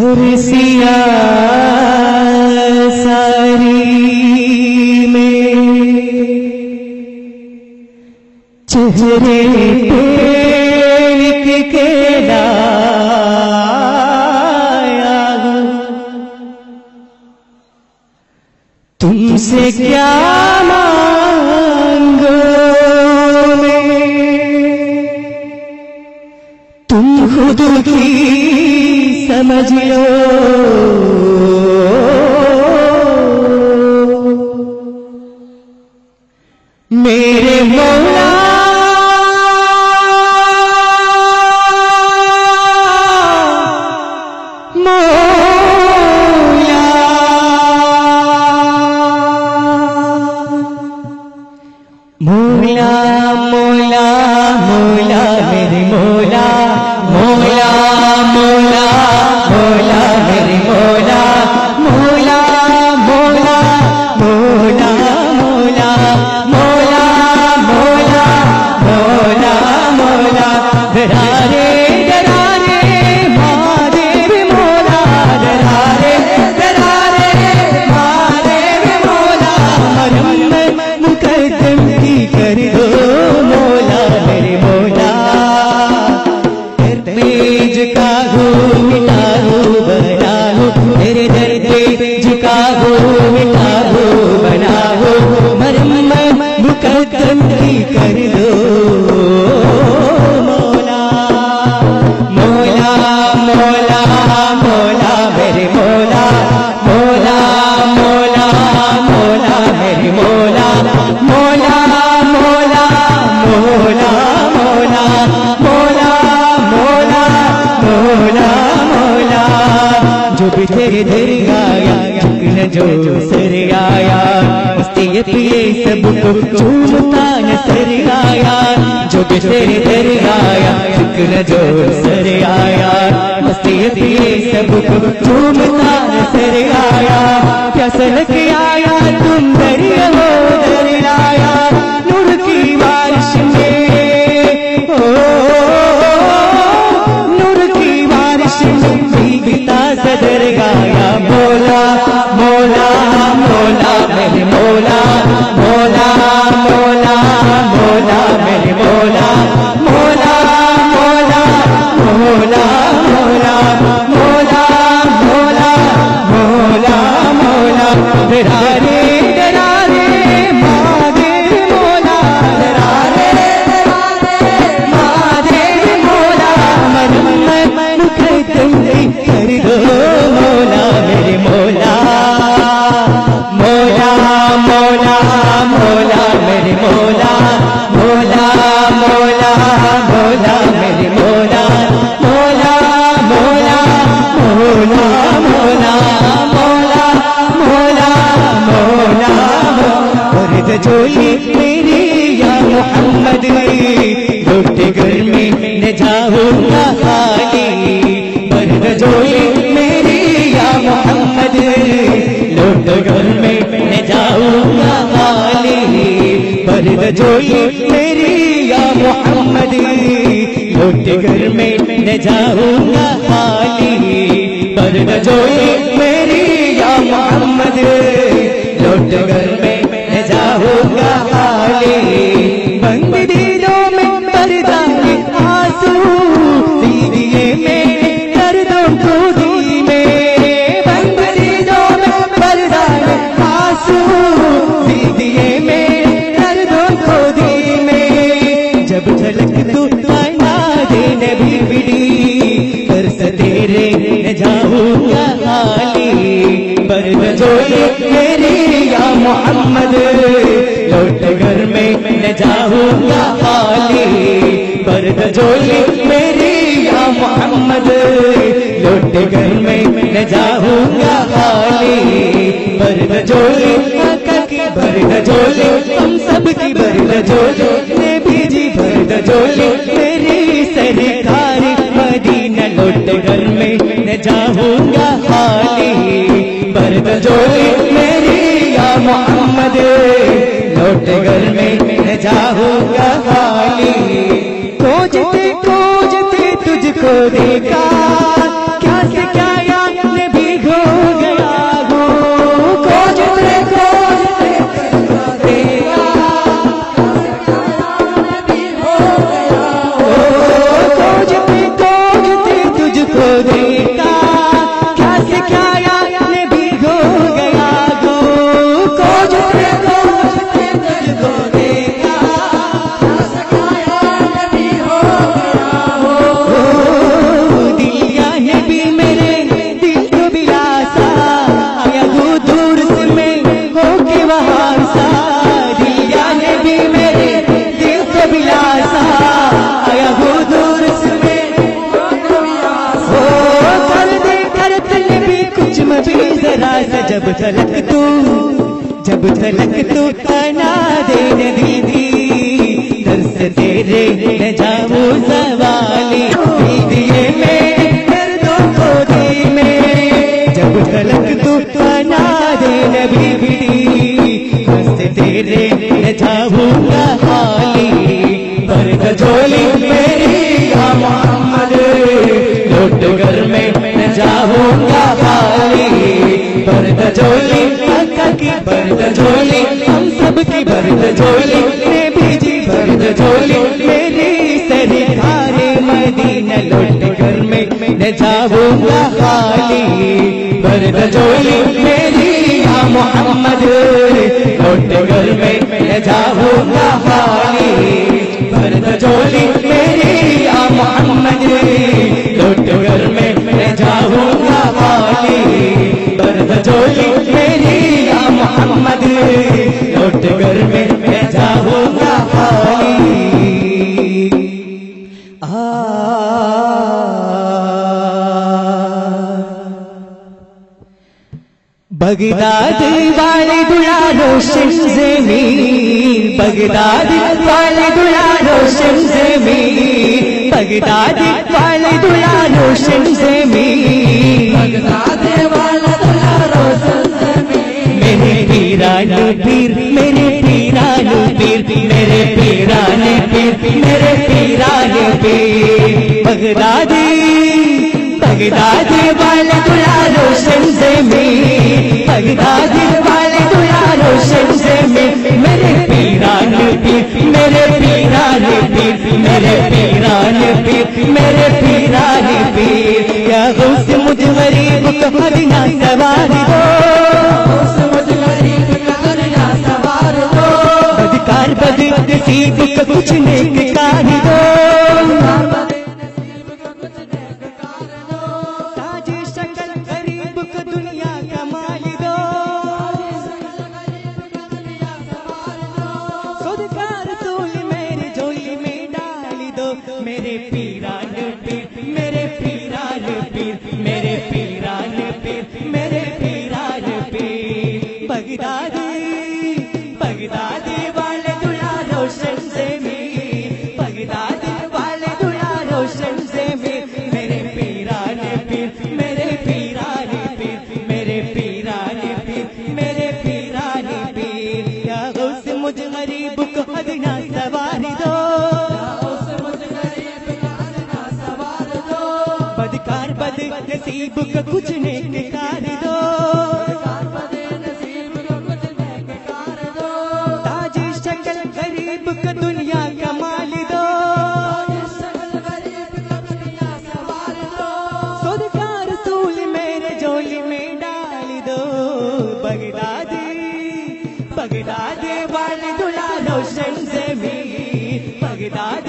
हर सिया सारी में चेहरे पे लिख के लाया। तुमसे क्या मांगो मैं? तुम खुद की समझ लो मेरे मौला। मौला। मौला मौला मेरे मौला मौला। झुका हो मिटा हो बना हो मरम मुकदम की कर दो। मौला मौला मौला मौला मेरे मौला मौला मौला मौला मेरे मौला मौला मौला तेरे गाया झुकन जो सर गाया मस्ती पिए सबको चूमता न सर गाया जो कि तेरे दर गाया चुकन जो सर आया, मस्ती पिए, सबको, चूमता न सर आया, क्या लग आया, तुम दरिया हो मोला मोला मोला मोला मेरे मोला मोला मोला मोला मोला मोला मोला मोला मुर्द जोई मेरी या मोहम्मद लुट घर में न जाऊँगा खाली मर्द जोई मेरी या मोहम्मद लुट घर में न जाऊँगा खाली मर्द जोई मेरी या मोहम्मदी घर में न जाऊँगा खाली। पर जोई मेरी या मोहम्मद जाऊँगा खाली पर जोई मेरी या मोहम्मद। लौट घर में न जाऊँगा खाली पर जोई की बर जोली हम सब की बर जोली ने बीजी बर जोली मेरी सरकार मदीना। लौट घर में न जाऊँगा खाली जब तलक तू जब तलक तू तना दे दीदी दर्श तेरे जाऊँ सवाली। बर्द झोली अक्का की झोली हम सब की झोली झोली मेरी मदीना लौट न जाऊँगा खाली झोली मेरी मोहम्मद लौट घर में न जाऊँगा खाली बगदाद वाले दुला रोशन ज़मीन बगदाद वाले दुला रोशन ज़मीन बगदाद वाले दुला रोशन ज़मीन बगदाद वाला दुल्हा रोशन ज़मीन मेरे पीरान पीर मेरे पीरान पीर बगदादी, बगदाद वाले दुला रोशन से में। बगदाद वाले दुला रोशन से में। मेरे पीरान पीर मेरे पीरान पीर मेरे पीरान पीर मेरे पीरान पीर या गौस मुझ गरीब को मदीना सवार दो कुछ गरीब पीरान पीर मेरे पीरा पीर। नसीब का कुछ नेक कार दो। ताज शकल गरीब का दुनिया का माल दो। रसूल मेरे में डाल दो। बगदादी बगदादी वाले दुला रोशन से में बगदादी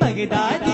बगदादी